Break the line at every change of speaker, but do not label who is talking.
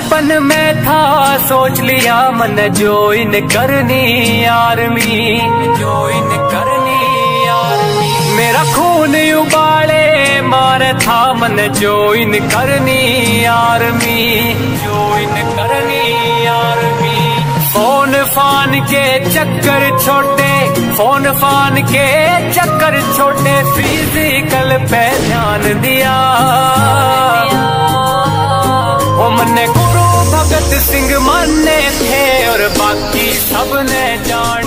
बचपन में था सोच लिया मन इन करनी आर्मी इन करनी आर्मी मेरा खून उबाले मार था मन इन करनी आर्मी इन करनी आर्मी फ़ोन फान के चक्कर छोटे फ़ोन फान के चक्कर छोटे फ़िज़िकल पे ध्यान दिया। वो मन्ने गुरु भगत सिंह माने थे और बाकी सबने जान